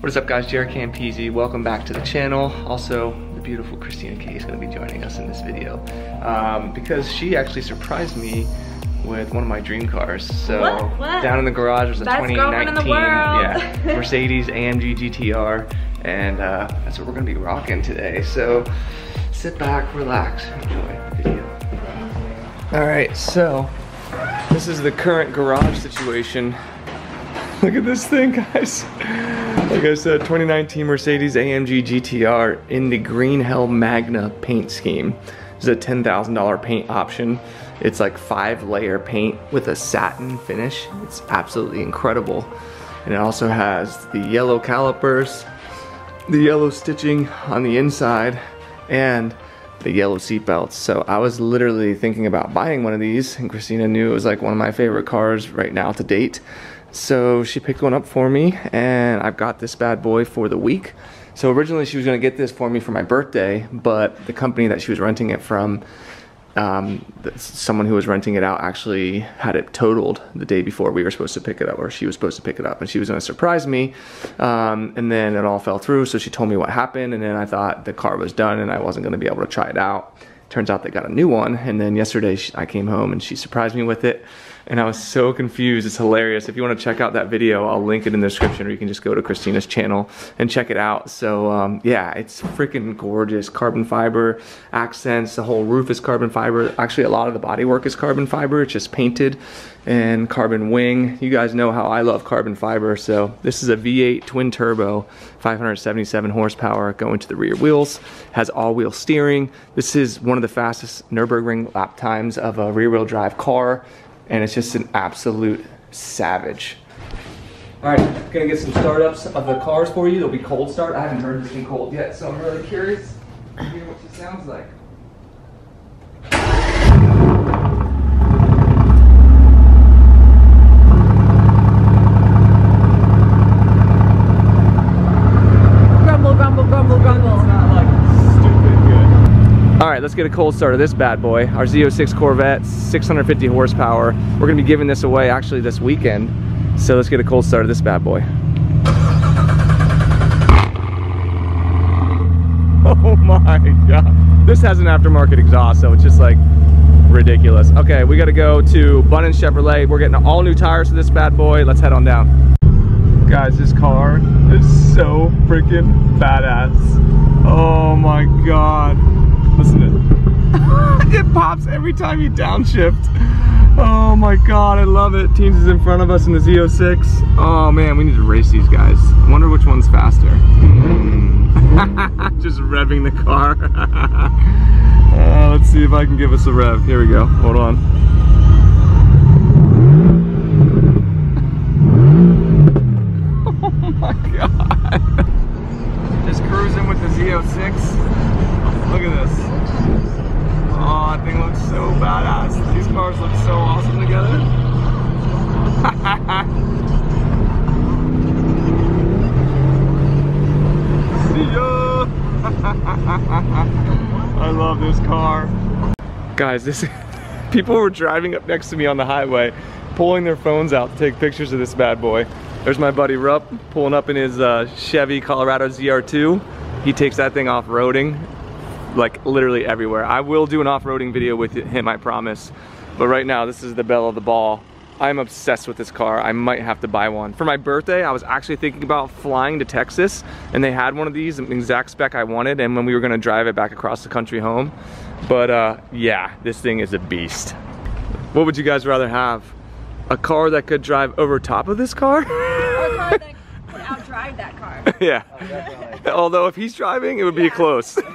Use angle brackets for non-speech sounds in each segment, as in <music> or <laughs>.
What is up guys, Jaret Campisi. Welcome back to the channel. Also, the beautiful Christina K is gonna be joining us in this video um, because she actually surprised me with one of my dream cars. So What? What? down in the garage was a Best girlfriend in the 2019 world. yeah, <laughs> Mercedes AMG GTR and uh, that's what we're gonna be rocking today. So sit back, relax, enjoy the video. All right, so this is the current garage situation. <laughs> Look at this thing, guys. Like I said, 2019 Mercedes AMG GTR in the Green Hell Magno paint scheme. Is a $10,000 paint option. It's like five layer paint with a satin finish. It's absolutely incredible. And it also has the yellow calipers, the yellow stitching on the inside, and the yellow seat belts. So I was literally thinking about buying one of these and Christina knew it was like one of my favorite cars right now to date. So she picked one up for me and I've got this bad boy for the week. So originally she was gonna get this for me for my birthday, but the company that she was renting it from um, someone who was renting it out actually had it totaled the day before we were supposed to pick it up, or she was supposed to pick it up, and she was to surprise me. Um, and then it all fell through, so she told me what happened, and then I thought the car was done and I wasn't going to be able to try it out. Turns out they got a new one, and then yesterday I came home and she surprised me with it, and I was so confused. It's hilarious. If you want to check out that video, I'll link it in the description, or you can just go to Christina's channel and check it out. So um, yeah, it's freaking gorgeous. Carbon fiber accents. The whole roof is carbon fiber. Actually, a lot of the bodywork is carbon fiber. It's just painted and carbon wing. You guys know how I love carbon fiber. So this is a V8 twin turbo, 577 horsepower going to the rear wheels. Has all-wheel steering. This is one of the fastest Nürburgring lap times of a rear-wheel drive car and it's just an absolute savage. All right, gonna get some startups of the cars for you. They'll be cold start. I haven't heard this thing cold yet, so I'm really curious to hear what it sounds like. Right, let's get a cold start of this bad boy. Our Z06 Corvette, 650 horsepower. We're gonna be giving this away actually this weekend. So let's get a cold start of this bad boy. <laughs> Oh my God. This has an aftermarket exhaust, so it's just like ridiculous. Okay, we gotta go to Bunnin Chevrolet. We're getting all new tires for this bad boy. Let's head on down. Guys, this car is so freaking badass. Oh my God. Listen to it. <laughs> it pops every time you downshift. Oh my God, I love it. Teens is in front of us in the Z06. Oh man, we need to race these guys. I wonder which one's faster. <laughs> Just revving the car. <laughs> Uh, let's see if I can give us a rev. Here we go. Hold on. Oh my god. Just cruising with the Z06. Look at this. That thing looks so badass. These cars look so awesome together. <laughs> See ya! <laughs> I love this car. Guys, this <laughs> people were driving up next to me on the highway, pulling their phones out to take pictures of this bad boy. There's my buddy Rupp pulling up in his uh, Chevy Colorado ZR2. He takes that thing off-roading like literally everywhere. I will do an off-roading video with him, I promise. But right now, this is the belle of the ball. I'm obsessed with this car. I might have to buy one. For my birthday, I was actually thinking about flying to Texas and they had one of these, the exact spec I wanted, and when we were gonna drive it back across the country home. But uh, yeah, this thing is a beast. What would you guys rather have? A car that could drive over top of this car? Or a car that could <laughs> outdrive that car. yeah. Although if he's driving, it would be close. <laughs>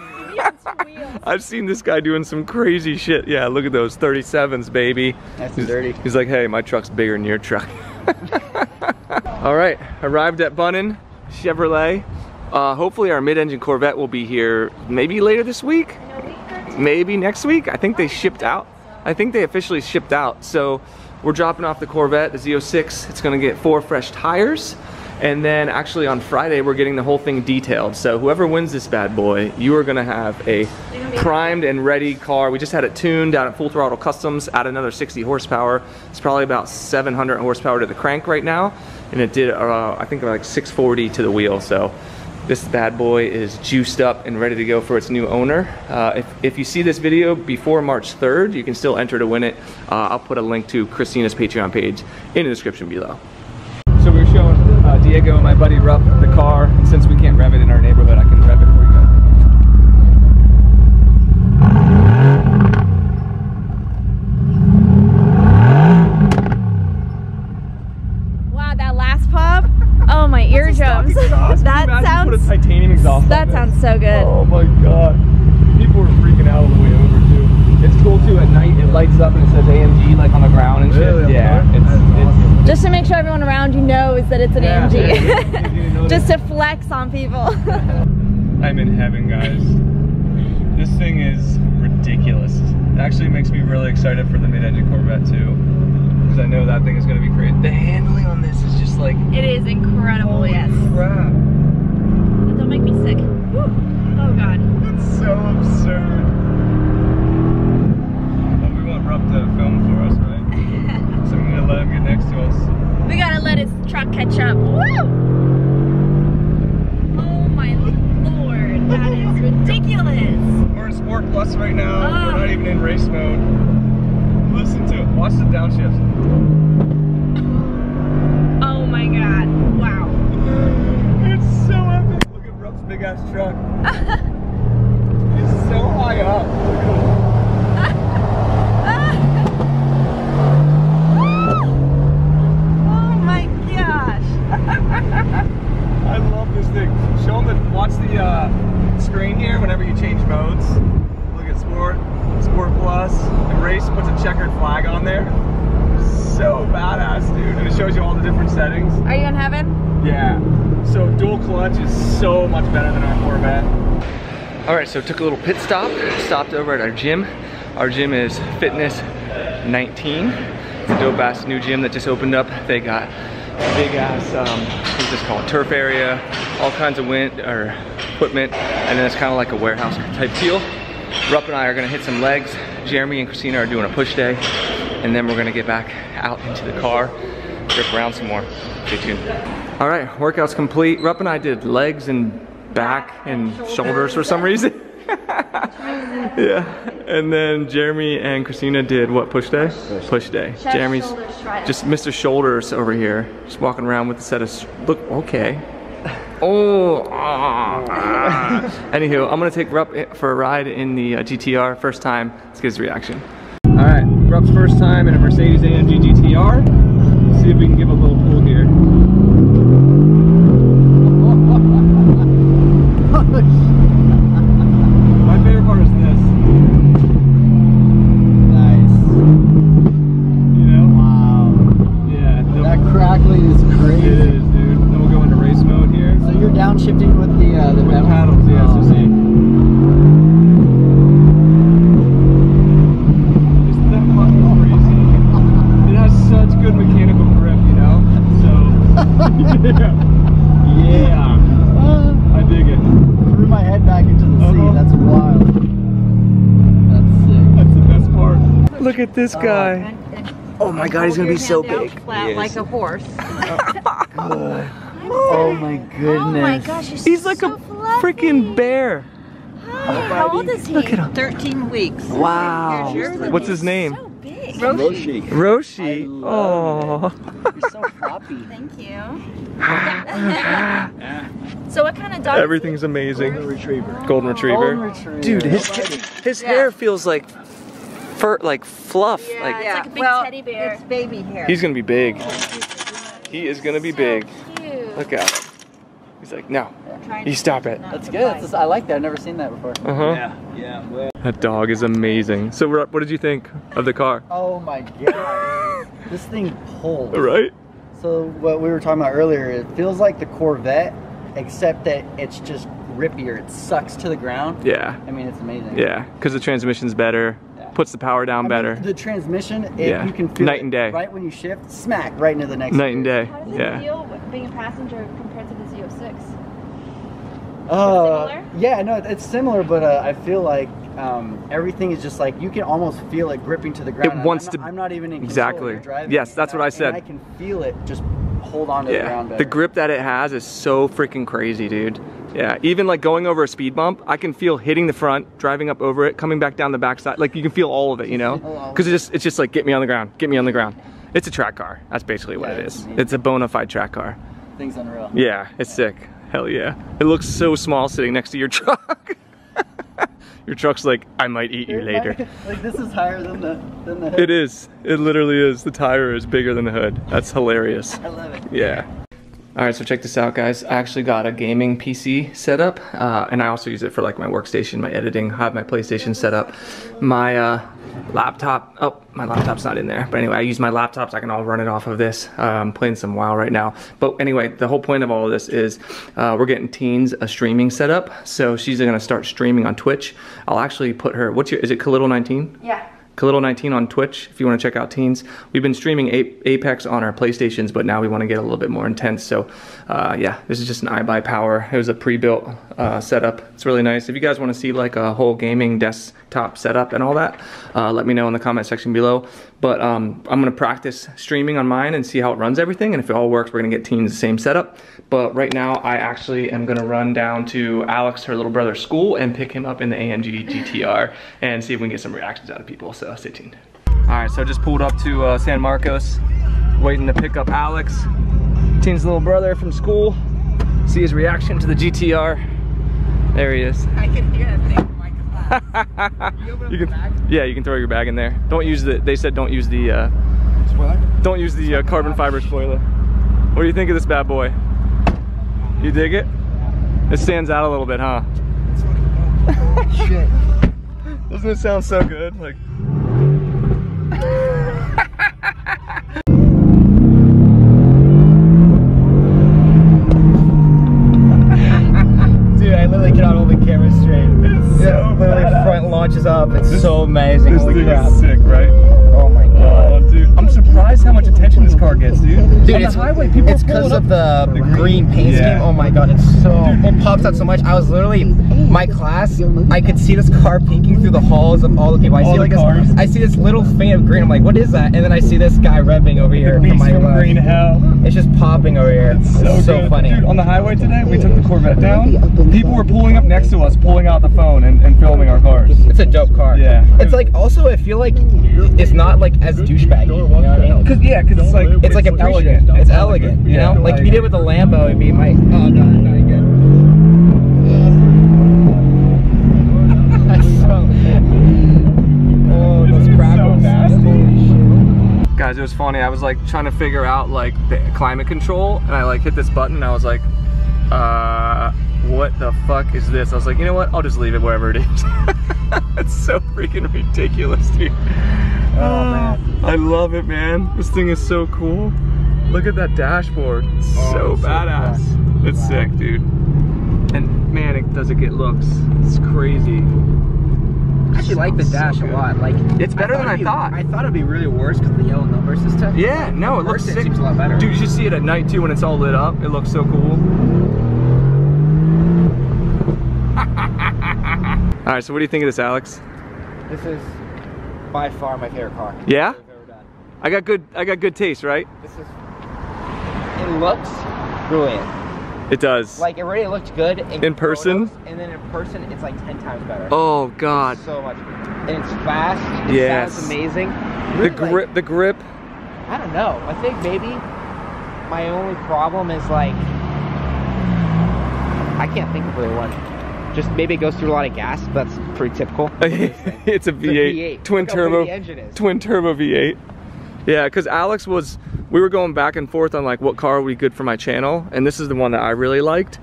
He has wheels. I've seen this guy doing some crazy shit. Yeah, look at those 37s, baby. That's he's, dirty. He's like, hey, my truck's bigger than your truck. <laughs> All right, arrived at Bunnin Chevrolet. Uh, hopefully our mid-engine Corvette will be here maybe later this week, In a week or two. maybe next week. I think they shipped out. I think they officially shipped out. So we're dropping off the Corvette, the Z06. It's gonna get four fresh tires. And then actually on Friday, we're getting the whole thing detailed. So whoever wins this bad boy, you are gonna have a primed and ready car. We just had it tuned down at Full Throttle Customs, add another 60 horsepower. It's probably about 700 horsepower to the crank right now. and it did, uh, I think like 640 to the wheel. So this bad boy is juiced up and ready to go for its new owner. Uh, if, if you see this video before March 3rd, you can still enter to win it. Uh, I'll put a link to Christina's Patreon page in the description below. So we were showing uh, Diego and my buddy Rupp the car, and since we can't rev it in our neighborhood, I can rev it for you guys. Wow, that last pop. Oh my eardrums. <laughs> that Put a sounds. titanium exhaust. That sounds so good. Oh my god. People were freaking out on the way over too. It's cool too at night. It lights up and it says AMG like on the ground and shit. Really? Yeah, That's it's, it's Just to make sure everyone around you knows that it's an Yeah, yeah, yeah, you AMG. <laughs> Just to flex on people. <laughs> I'm in heaven, guys. This thing is ridiculous. It actually makes me really excited for the mid-engine Corvette too, because I know that thing is going to be great. The handling on this is just like it is incredible, yes. crap. Don't make me sick. Whew. Oh god. It's so absurd. But we want Rupp to film for us, right? So I'm gonna let him get next to us. We gotta let his truck catch up. Woo! Oh my lord, that is <laughs> ridiculous. We're in Sport Plus right now. We're Oh. not even in race mode. Listen to it. Watch the downshifts. <laughs> Oh my god. Wow. <laughs> It's so epic. Look at Rupp's big ass truck. it's so high up. Oh my gosh. I love this thing. Show them the, watch the uh, screen here whenever you change modes. Look at Sport, Sport Plus, and Race puts a checkered flag on there. So badass, dude. And it shows you all the different settings. Are you in heaven? Yeah. So dual clutch is so much better than our Corvette. All right, so took a little pit stop. Stopped over at our gym. Our gym is Fitness 19. It's a dope ass new gym that just opened up. They got big ass, um, what's this called? Turf area, all kinds of wind or equipment, and then it's kind of like a warehouse type feel. Rupp and I are gonna hit some legs. Jeremy and Christina are doing a push day, and then we're gonna get back out into the car, trip around some more. Stay tuned. All right, workout's complete. Rupp and I did legs and back and shoulders for some reason. <laughs> yeah, and then Jeremy and Christina did what push day? Push, day. Chest, Jeremy's shoulders, trident. just Mr. Shoulders over here, just walking around with a set of look. Okay. Oh. ah. Anywho, I'm gonna take Rupp for a ride in the uh, GTR first time. Let's get his reaction. All right, Rupp's first time in a Mercedes AMG GTR. See if we can give a little pull here. My favorite part is this. Nice. You know? Wow. Yeah. That crackling is It crazy. is, dude. Then we'll go into race mode here. So you're downshifting with the uh, the With pedals? paddles, yeah, so Oh. see. Isn't that fucking crazy? It has such good mechanical grip, you know? So, yeah. Yeah. Uh, I dig it. threw my head back into the Uh-huh. seat. That's wild. That's sick. That's the best part. Look at this oh, guy. Oh my god, he's gonna be so big. Flat like a horse. <laughs> <laughs> Oh my goodness. Oh my gosh, he's, He's like so a freaking bear. How old is he? Look at him. 13 weeks. Wow. What's his name? So big. Roshi. Roshi. I love Oh. You're so floppy. <laughs> Thank you. so what kind of dog? Everything's amazing. Retriever. Golden retriever. Golden retriever. Dude, his his hair feels like fur, like fluff. Yeah, Like it's like a big well, teddy bear. It's baby hair. he's gonna be big. He is gonna be So big. Cute. Look at him. He's like, no, you stop it. That's good. That's I like that. I've never seen that before. Uh huh. Yeah. Yeah. Well. That dog is amazing. So, what what did you think of the car? Oh my god. <laughs> this thing pulls. Right? So what we were talking about earlier, it feels like the Corvette, except that it's just grippier. It sucks to the ground. Yeah. I mean, it's amazing. Yeah. Because the transmission's better, Yeah. Puts the power I down mean, better. the transmission, it, Yeah. you can feel Night it and day. Right when you shift, smack right into the next. Night and day. How does it Yeah. feel being a passenger compared to the Z06? Uh, Similar? yeah, no, it's similar, but uh, I feel like um, everything is just like you can almost feel it gripping to the ground. It wants I'm to- I'm not even in Exactly. Driving Yes, that's what I and said. I can feel it just hold on to the ground better. the grip that it has is so freaking crazy, dude. Yeah, even like going over a speed bump, I can feel hitting the front, driving up over it, coming back down the backside. Like you can feel all of it, you know? Oh, because it just it's just like get me on the ground, get me on the ground. It's a track car. That's basically what Yeah, it's amazing. It's a bona fide track car. Thing's unreal. Yeah, it's sick. Hell yeah. It looks so small sitting next to your <laughs> truck. your truck's like, I might eat you later. <laughs> like this is higher than the than the. It is. It literally is. The tire is bigger than the hood. That's hilarious. <laughs> I love it. Yeah. All right, so check this out, guys. I actually got a gaming PC set up, uh, and I also use it for like my workstation, my editing. I have my PlayStation set up. My uh, laptop, oh, my laptop's not in there. But anyway, I use my laptop so I can all run it off of this. Uh, I'm playing some WoW right now. But anyway, the whole point of all of this is uh, we're getting Teens a streaming setup. So she's gonna start streaming on Twitch. I'll actually put her, what's your, is it Khalil19? Yeah. Khalil19 on Twitch if you want to check out Teens. We've been streaming Apex on our PlayStations, but now we want to get a little bit more intense. So, uh, yeah, this is just an iBuy Power. It was a pre-built uh, setup. It's really nice. If you guys want to see like a whole gaming desktop setup and all that, uh, let me know in the comment section below. But um, I'm gonna practice streaming on mine and see how it runs everything. And if it all works, we're gonna get Teens the same setup. But right now, I actually am gonna run down to Alex, her little brother's school, and pick him up in the AMG GTR and see if we can get some reactions out of people. So stay tuned. All right, so I just pulled up to uh, San Marcos, waiting to pick up Alex, Teen's little brother from school. See his reaction to the GTR. There he is. I can hear that thing from my class. <laughs> You You the can, bag? yeah, you can throw your bag in there. Don't use the. They said don't use the. Uh, Spoiler? don't use the uh, carbon fiber spoiler. What do you think of this bad boy? You dig it? It stands out a little bit, huh? <laughs> Shit. Doesn't it sound so good? Like. Launches up. It's so amazing. This Holy thing crap. is sick, right? Oh my oh, god. Oh, dude, I'm surprised how much attention this car gets, dude. Dude, On the it's, highway, people it's because of the, green paint Yeah. scheme. Oh my god, it's so it pops out so much. I was literally my class. I could see this car peeking through the halls of all the people. I All see like cars. this. I see this little faint of green. I'm like, what is that? And then I see this guy revving over here from my from green hell. It's just popping over here. It's So, so, funny. Dude, on the highway today, we took the Corvette down. People were pulling up next to us, pulling out the phone and, and filming our cars. It's a dope car. Yeah. It's like also I feel like it's not like as douchebaggy. You know what I mean? Cause yeah, cause it's like It's like elegant. It's elegant. You know, like if you did it with the Lambo, it'd be my. Oh god, not again. Guys, it was funny. I was like trying to figure out like the climate control, and I like hit this button, and I was like, uh, what the fuck is this? I was like, you know what? I'll just leave it wherever it is. <laughs> it's so freaking ridiculous, dude. Oh, man. I love it, man. This thing is so cool. Look at that dashboard. It's Oh, so it's so badass. It's sick, dude. And man, it does it get looks. It's crazy. I actually like the So dash a lot. Like It's better than I be- thought. I thought it'd be really worse because the yellow number system. Yeah, no, it looks sick. seems a lot better. Dude, you should see it at night too when it's all lit up. It looks so cool. <laughs> all right, so what do you think of this, Alex? This is by far my favorite car. Yeah? I've ever done. I got good. I got good taste, right? This is. It looks brilliant. It does. Like it already looked good in, In person? photos, and then in person it's like ten times better. oh God, It's so much, and it's fast. It Yes. sounds amazing. the Really, like, grip. the grip. I don't know. I think maybe my only problem is like I can't think of really one. Just maybe it goes through a lot of gas. But that's pretty typical. <laughs> it's a V8, V8. twin Look how turbo, the engine is. twin turbo V8. Yeah, because Alex was, we were going back and forth on like what car would be good for my channel, and this is the one that I really liked.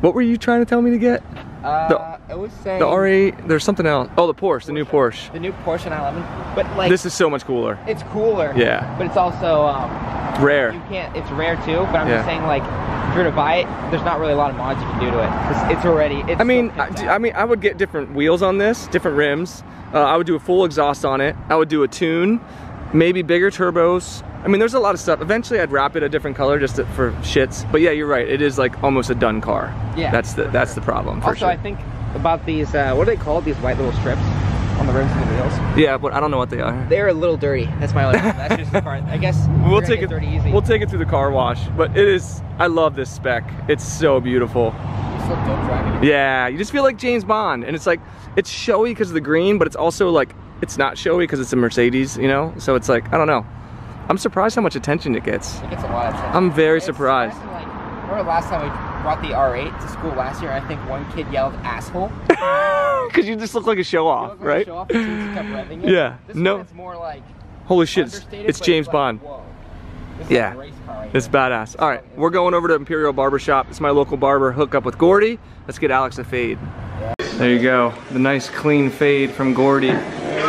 What were you trying to tell me to get? Uh, I was saying The R8. There's something else. Oh, the Porsche, the new Porsche. the new Porsche 911, but like This is so much cooler. it's cooler. Yeah. But it's also um, Rare. you can't. It's rare too. But I'm Yeah. just saying like if you're to buy it, there's not really a lot of mods you can do to it. it's already. It's I mean, I, I mean, I would get different wheels on this, different rims. Uh, I would do a full exhaust on it. I would do a tune, maybe bigger turbos. I mean, there's a lot of stuff. Eventually, I'd wrap it a different color just to, for shits. But yeah, you're right. It is like almost a done car. Yeah, That's the that's sure. the problem for also, sure. I think about these. Uh, what are they called? These white little strips on the rims and the wheels. Yeah, but I don't know what they are. They're a little dirty. That's my only. That's just the <laughs> part. I guess We'll take it. dirty easy. We'll take it through the car wash, but it is. I love this spec. It's so beautiful. You feel dope driving it. Yeah, you just feel like James Bond, and it's like it's showy because of the green, but it's also like it's not showy because it's a Mercedes, you know. So it's like I don't know. I'm surprised how much attention it gets. It gets a lot of attention. I'm very It's surprised. Like, remember last time we brought the R8 to school last year? I think one kid yelled "asshole." <laughs> Because you just look like a show off, like a right? show off, kept revving it. Yeah, This no- it's more like Holy shit, it's, it's James like, Bond. whoa. This Yeah. like a race car right It's here. badass. All right, we're going over to Imperial Barber Shop. It's my local barber. Hook up with Gordy. Let's get Alex a fade. There you go. The nice clean fade from Gordy.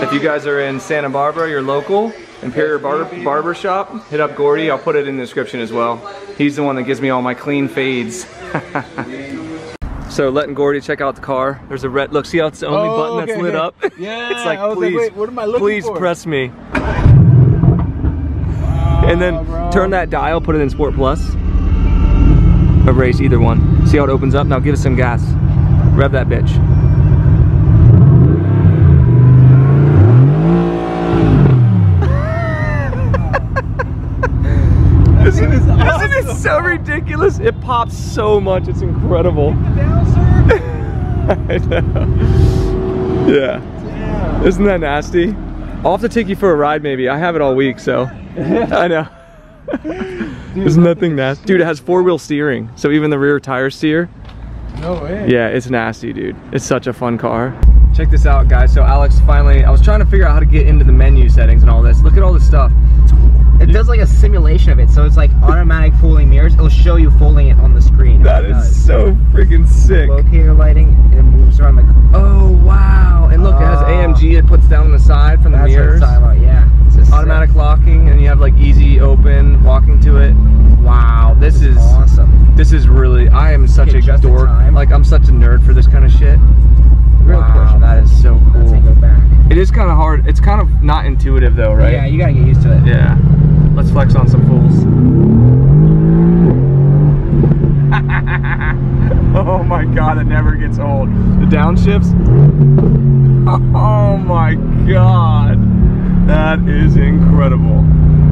If you guys are in Santa Barbara, your local Imperial Barber, barber Shop, hit up Gordy. I'll put it in the description as well. He's the one that gives me all my clean fades. <laughs> so letting Gordy check out the car. There's a red, look, see how it's the only Oh, button that's okay, lit okay. up? <laughs> Yeah, it's like, was like, please, wait, what am I looking please for? press me. and then bro. turn that dial, put it in Sport Plus. Erase either one. See how it opens up? Now give it some gas. Rev that bitch. Isn't it, isn't it so ridiculous? It pops so much. It's incredible. <laughs> I know. Yeah. Isn't that nasty? I'll have to take you for a ride maybe. I have it all week, so. <laughs> I know. There's nothing nasty. Dude, it has four wheel steering, so even the rear tire steer. No way. Yeah, it's nasty, dude. It's such a fun car. Check this out, guys. So Alex finally, I was trying to figure out how to get into the menu settings and all this. Look at all this stuff. It does like a simulation of it, so it's like automatic folding mirrors. It'll show you folding it on the screen. That is so freaking sick. locator lighting, and it moves around the. Oh, wow. And look, it has. Ah. AMG it puts down on the side from the That's what mirrors. it's about. Yeah. It's a sick- Automatic locking, and you have like easy open, walking to it. Wow, this is awesome. this is really. I am such a dork. Like I'm such a nerd for this kind of shit. Real wow, push. that is so cool. It is kind of hard. It's kind of not intuitive though, right? Yeah, you gotta get used to it. Yeah. Let's flex on some fools. <laughs> oh my god, it never gets old. The downshifts. <laughs> Oh my god. That is incredible.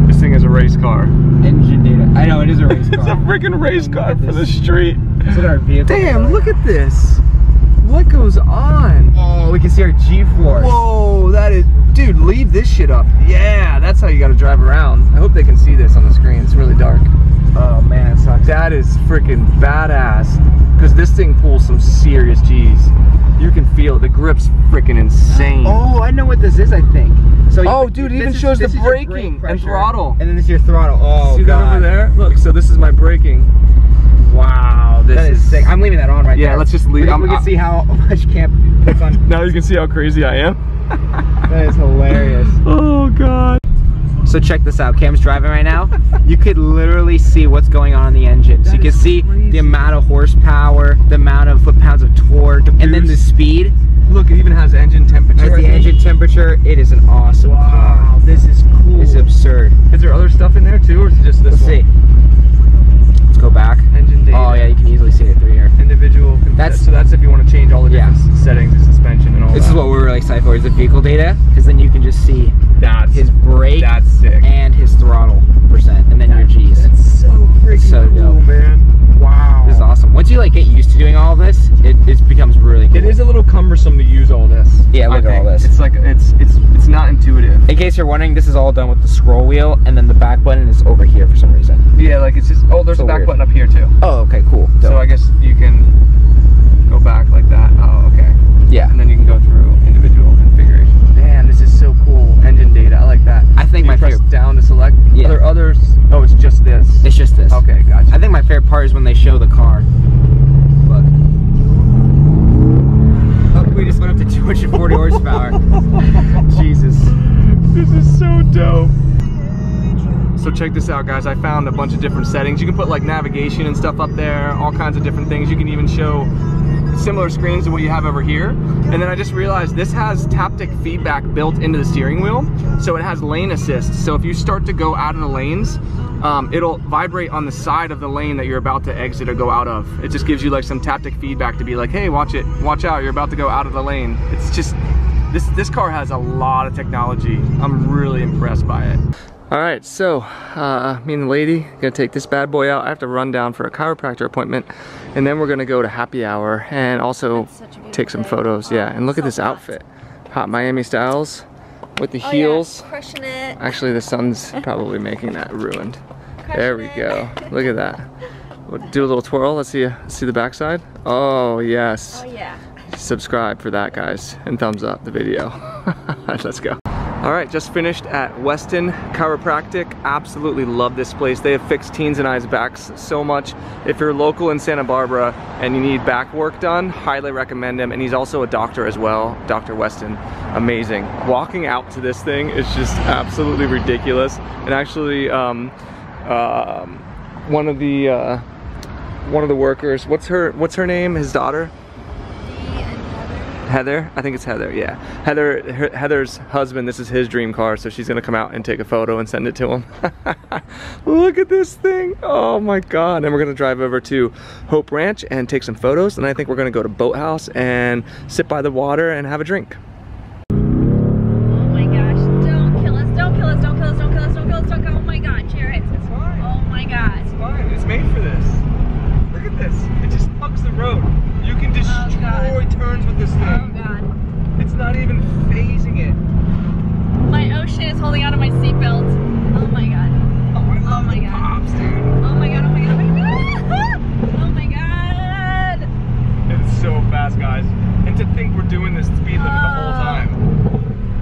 This thing is a race car. Engine data. I know it is a race <laughs> car. It's a freaking race car for the street. Look at our vehicle. Damn, look at this. What goes on? Oh, we can see our G-force. Whoa, that is, dude, leave this shit up. Yeah, that's how you gotta drive around. I hope they can see this on the screen. It's really dark. Oh man, it sucks. That is freaking badass. Because this thing pulls some serious G's. You can feel it. The grip's freaking insane. Oh, I know what this is. I think. So. Oh, you- dude, it even is- shows the is your brake braking and throttle. And then this is your throttle. Oh See god. that over there? Look, so this is my braking. Wow, this That is sick. I'm leaving that on right Yeah, there. let's just leave- We, I'm- we can see how <laughs> much camp <laughs> puts on. Now you can see how crazy I am. That is hilarious. Oh, God. So check this out. Cam's driving right now. You could literally see what's going on in the engine. So you can see crazy. the amount of horsepower, the amount of foot-pounds of torque, and then the speed. Look, it even has engine temperature. As I the engine temperature, it is an awesome Wow, car. this is cool. It's absurd. Is there other stuff in there too, or is it just this Let's one? see. Go back. Engine data. Oh yeah, you can easily see it through here. Individual. That's- so that's if you want to change all the different settings, and suspension and all This that. is what we're really excited for, is the vehicle data, because then you can just see that's his brake that's sick. and his throttle percent, and then your G's. That's so freaking So cool, dope. man. Wow. This is awesome. Once you like get used to doing all this, it, it becomes really cool. It is a little cumbersome to use all this. Yeah, look at all this. It's like it's it's it's not intuitive. In case you're wondering, this is all done with the scroll wheel, and then the back button is over here for some reason. Yeah, like it's just oh, there's So a back weird. button up here too. Oh, okay, cool. So I guess you can go back like that. Oh, okay. yeah, And then you can go through individual configurations. Damn, this is so cool. Engine data. I like that. I think you my press favorite. down to select. Yeah. Are there others? Oh, it's just this. It's just this. Okay, gotcha. I think my favorite part is when they show the car. Look. Oh, we just went up to 240 horsepower. <laughs> Jesus. This is so dope. So check this out guys, I found a bunch of different settings. You can put like navigation and stuff up there, all kinds of different things. You can even show similar screens to what you have over here. And then I just realized this has taptic feedback built into the steering wheel. So it has lane assist. So if you start to go out of the lanes, um, it'll vibrate on the side of the lane that you're about to exit or go out of. It just gives you like some taptic feedback to be like, hey, watch it, watch out, you're about to go out of the lane. It's just This, this car has a lot of technology. I'm really impressed by it. All right, so uh, me and the lady gonna take this bad boy out. I have to run down for a chiropractor appointment, and then we're gonna go to happy hour and also That's such a beautiful take some day. photos. Yeah, and look at this hot. outfit, hot Miami styles with the Oh, yeah, heels. crushing it. Actually, the sun's <laughs> probably making that ruined. There we Crushing go. <laughs> Look at that. We'll Do a little twirl. Let's see. See the backside. Oh yes. Oh yeah. Subscribe for that, guys, and thumbs up the video. <laughs> Let's go. All right, just finished at Weston Chiropractic. Absolutely love this place. They have fixed teens and I's backs so much. If you're local in Santa Barbara and you need back work done, highly recommend him. And he's also a doctor as well, Dr. Weston. Amazing. Walking out to this thing is just absolutely ridiculous. And actually, um, um, one of the uh, one of the workers, what's her what's her name? His daughter? Heather, I think it's Heather, yeah. Heather, her, Heather's husband, this is his dream car, so she's gonna come out and take a photo and send it to him. <laughs> Look at this thing, oh my God. And we're gonna drive over to Hope Ranch and take some photos, and I think we're gonna go to Boathouse and sit by the water and have a drink. Oh my gosh. Don't kill us. Don't kill us. Don't kill us. Don't kill us. Don't kill us. Don't kill Oh my god, Jared. Oh my god. it's fine, it's made for this. Look at this, it just hugs the road. Can destroy oh, God. turns with this Oh god. It's not even phasing it. My ocean is holding onto my seatbelt. Oh my god. Oh, I love oh, my the God. pops, dude. Oh my god. Oh my god. Oh my god. <laughs> Oh my god. It's so fast, guys. And to think we're doing this speed limit the whole Oh. time.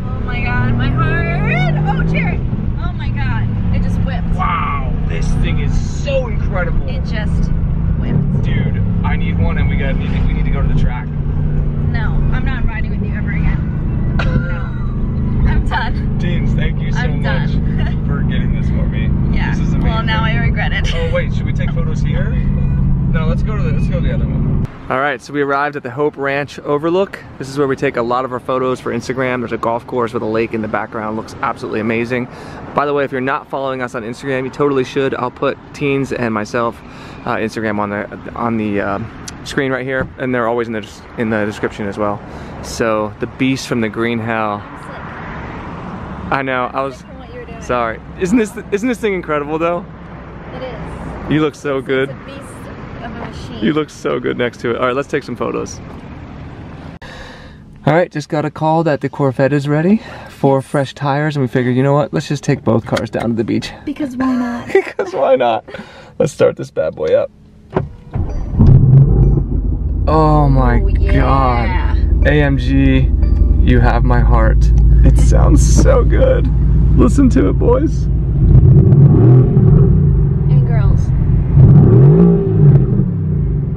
Oh my god. My heart. Oh, Jared. Oh my god. It just whipped. Wow, this thing is so incredible. It just whipped. Dude, I need one and we got need to, we need to go to the track. No, I'm not riding with you ever again. No. I'm done. Deans, thank you so I'm much done. for getting this for me. <laughs> Yeah. This is amazing. Well, now I regret it. Oh wait, should we take photos here? No, let's go to the let's go to the other one. All right, so we arrived at the Hope Ranch Overlook. This is where we take a lot of our photos for Instagram. There's a golf course with a lake in the background. Looks absolutely amazing. By the way, if you're not following us on Instagram, you totally should. I'll put Teens and myself uh, Instagram on the on the um, screen right here, and they're always in the in the description as well. So the beast from the green hell. I know. I was From what you were doing. sorry. Isn't this isn't this thing incredible though? It is. You look so good. Beast of a machine. You look so good next to it. All right, let's take some photos. All right, just got a call that the Corvette is ready for fresh tires, and we figured, you know what? Let's just take both cars down to the beach. because why not? <laughs> because why not? <laughs> Let's start this bad boy up. Oh my Oh, yeah. god. AMG, you have my heart. It sounds so good. Listen to it, boys. And girls.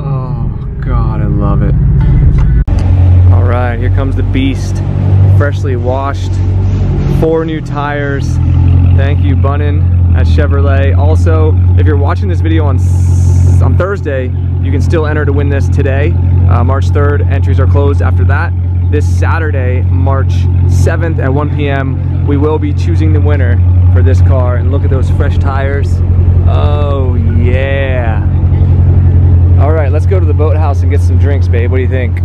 Oh God, I love it. All right, here comes the beast. Freshly washed, four new tires. Thank you, Bunnin at Chevrolet. Also, if you're watching this video on on Thursday, you can still enter to win this today, uh, March 3rd. Entries are closed after that. This Saturday, March 7th at 1 p.m., we will be choosing the winner for this car. And look at those fresh tires. Oh yeah. All right, let's go to the boathouse and get some drinks, babe. What do you think?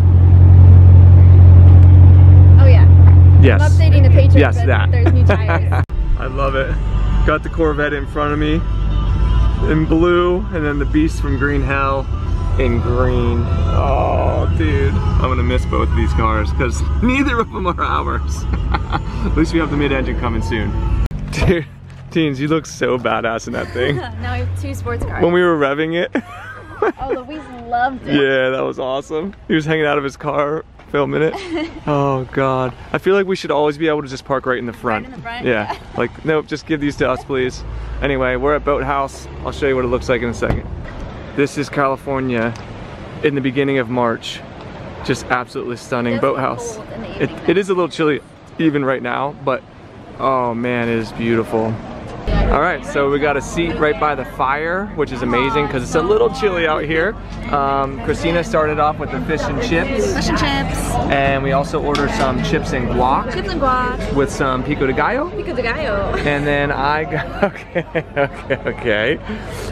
Oh yeah. Yes. I'm updating the. Yes, that. There's new <laughs> tires. I love it. Got the Corvette in front of me in blue, and then the Beast from Green Hell in green. Oh, dude. I'm gonna miss both of these cars because <laughs> neither of them are ours. <laughs> At least we have the mid-engine coming soon. Dude, teens, you look so badass in that thing. <laughs> now we have two sports cars. When we were revving it, oh, Louise loved it. Yeah, that was awesome. He was hanging out of his car filming it. <laughs> oh god. I feel like we should always be able to just park right in the front. in the front? Yeah. Yeah. <laughs> like, nope, just give these to us, please. Anyway, we're at Boathouse. I'll show you what it looks like in a second. This is California in the beginning of March. Just absolutely stunning. It does look Boathouse. cold in the It, it is a little chilly even right now, but oh man, it is beautiful. All right, so we got a seat right by the fire, which is amazing because it's a little chilly out here. Um, Christina started off with the fish and chips, Fish and chips. and we also ordered some chips and guac Chips and guac. with some pico de gallo. Pico de gallo. <laughs> And then I got, <laughs> okay, okay, okay.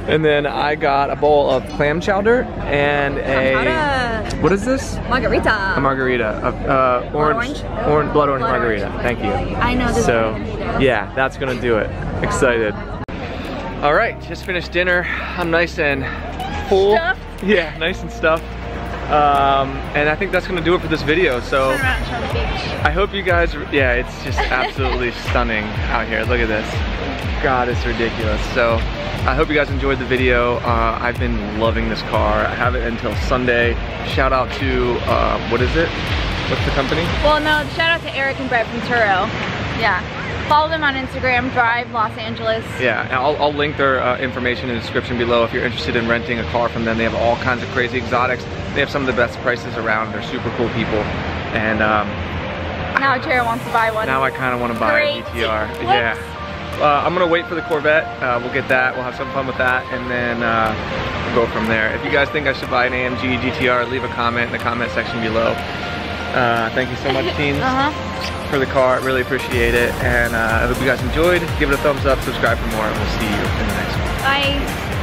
And then I got a bowl of clam chowder and a, What is this? Margarita. A margarita. Uh, uh, orange, orange? orange, blood orange Blood margarita. orange. Thank you. I know this So, yeah, that's gonna do it. Excited. All right, just finished dinner. I'm nice and full. Stuffed? Yeah, nice and stuffed. Um, and I think that's gonna do it for this video. So. Turn around and show the beach. I hope you guys, yeah, it's just <laughs> absolutely stunning out here. Look at this. God, it's ridiculous. So I hope you guys enjoyed the video. Uh, I've been loving this car. I have it until Sunday. Shout out to, uh, what is it? What's the company? Well, no, shout out to Eric and Brett from Turo. Yeah. Follow them on Instagram, Drive Los Angeles. Yeah, I'll, I'll link their uh, information in the description below if you're interested in renting a car from them. They have all kinds of crazy exotics. They have some of the best prices around. They're super cool people. And um, Now Jared wants to buy one. Now I kind of want to buy Great. a GTR. Whoops. Yeah. Uh, I'm gonna wait for the Corvette. Uh, we'll get that. We'll have some fun with that, and then uh, we'll go from there. If you guys think I should buy an AMG GTR, leave a comment in the comment section below. Uh, thank you so much, <laughs> teens, Uh-huh. for the car. Really appreciate it, and uh, I hope you guys enjoyed. Give it a thumbs up, subscribe for more, and we'll see you in the next one. Bye.